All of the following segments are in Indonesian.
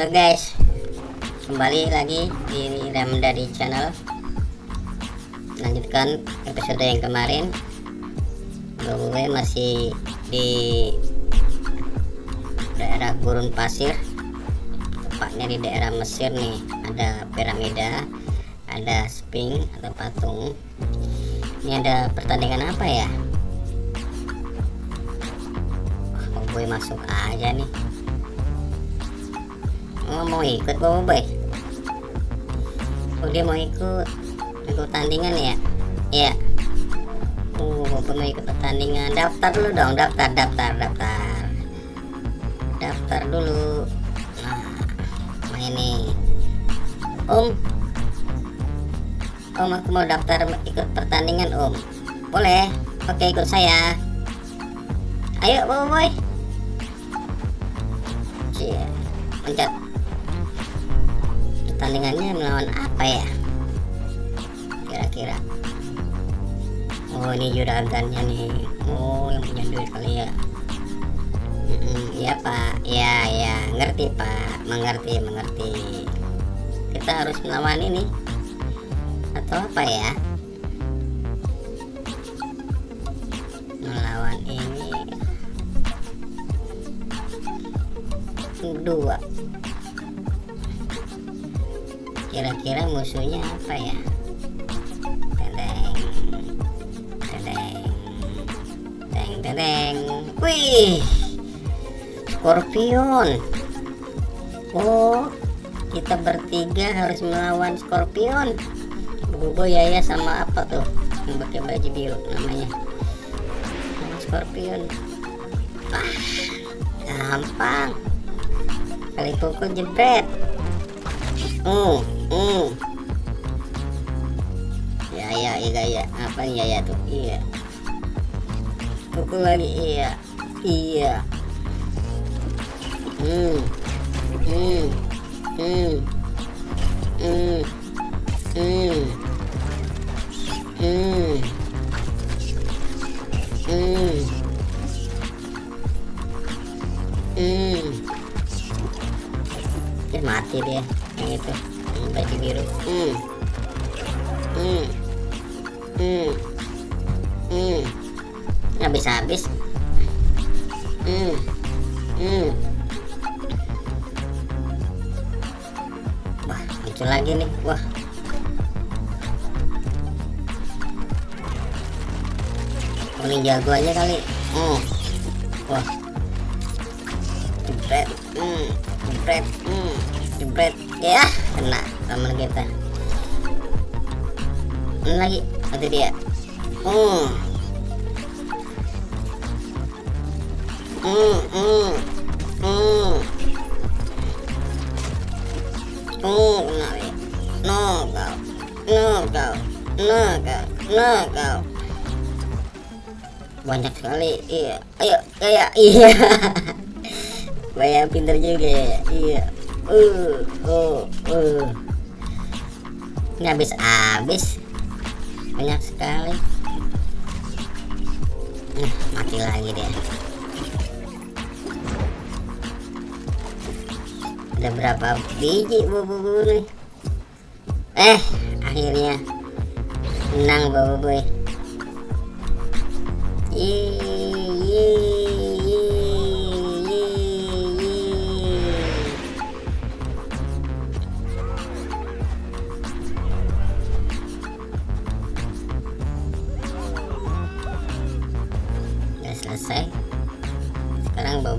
Halo guys, kembali lagi di Ramdadi Channel. Lanjutkan episode yang kemarin. Gue masih di daerah gurun pasir, tepatnya di daerah Mesir nih. Ada piramida, ada sphinx atau patung. Ini ada pertandingan apa ya? Gue masuk aja nih oh, mau ikut bawa boy oh dia mau ikut ikut tandingan ya? Ya oh bapak mau ikut pertandingan. Daftar dulu dong daftar daftar daftar. Daftar dulu. Nah main nih. Om. Om aku mau daftar ikut pertandingan om. Boleh? Oke ikut saya. Ayo bawa boy. Cie, pencet pertandingannya melawan apa ya? Kira-kira. Oh ini juragannya nih. Oh yang punya duit kali ya. Iya pak. Ya ya ngerti pak. Mengerti mengerti. Kita harus melawan ini. Atau apa ya? Melawan ini. Dua kira-kira musuhnya apa ya? Tedeng tedeng teng tedeng wih Scorpion. Oh kita bertiga harus melawan Scorpion. Bobo Yaya sama apa tuh? Yang pakai baju biru namanya. Scorpion. Ah gampang. Kali pukul jebret hmm hmm ya ya iya ya apa ya ya tuh? Iya. Pukul lagi iya. Iya. Hmm hmm hmm hmm hmm hmm hmm hmm dia mati dia yang itu yang baju biru. Hmm. Hmm. Hmm. Hmm. Habis habis hmm. Hmm. Wah muncul lagi nih. Wah. Ini jago aja kali. Hmm. Wah jebret hmm jebret hmm jebret ya kena teman kita. Ini lagi itu dia. Hmm. Hmm hmm hmm. Oh kena ya. No kau no kau no kau no kau banyak sekali. Iya. Ayo kayak iya Bayang pinter juga ya. Iya. Uh uh uh. Ini habis habis. Banyak sekali. Nah, mati lagi dia. Ada berapa biji bubu nih? Eh akhirnya menang babu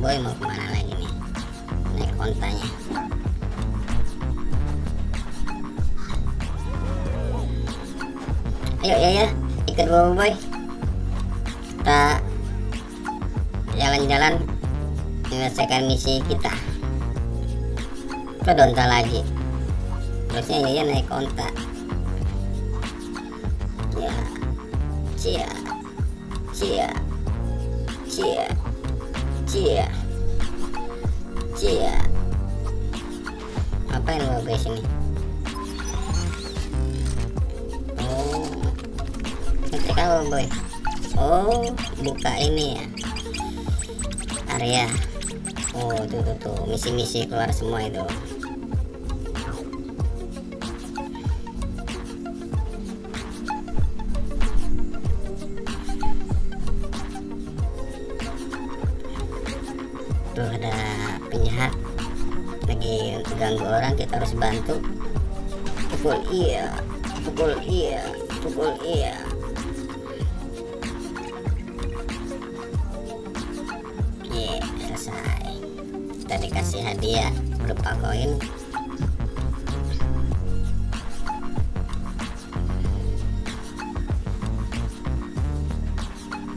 boboy mau ke mana lagi nih? Naik kontanya. Ayo ya ya ikut boboy kita jalan-jalan menyelesaikan misi kita. Ke Donta lagi. Terusnya ya naik konta. Ya cia cia cia cia cia apa yang lo guys ini oh. Ketik apa boy oh buka ini ya. Area oh tuh tuh tuh. Misi-misi keluar semua itu lagi ganggu orang kita harus bantu. Pukul iya pukul iya pukul iya. Ye, selesai. Kita dikasih hadiah berupa koin.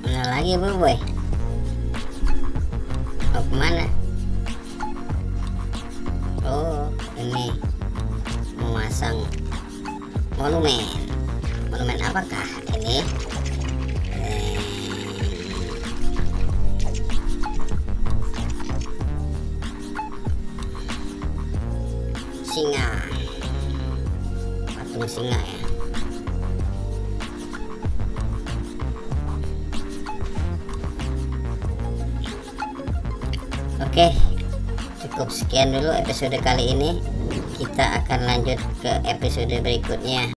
Mana lagi bu boy? Mau ke mana monumen monumen apakah ini Eh, singa patung singa ya Oke, cukup sekian dulu episode kali ini. Kita akan lanjut ke episode berikutnya.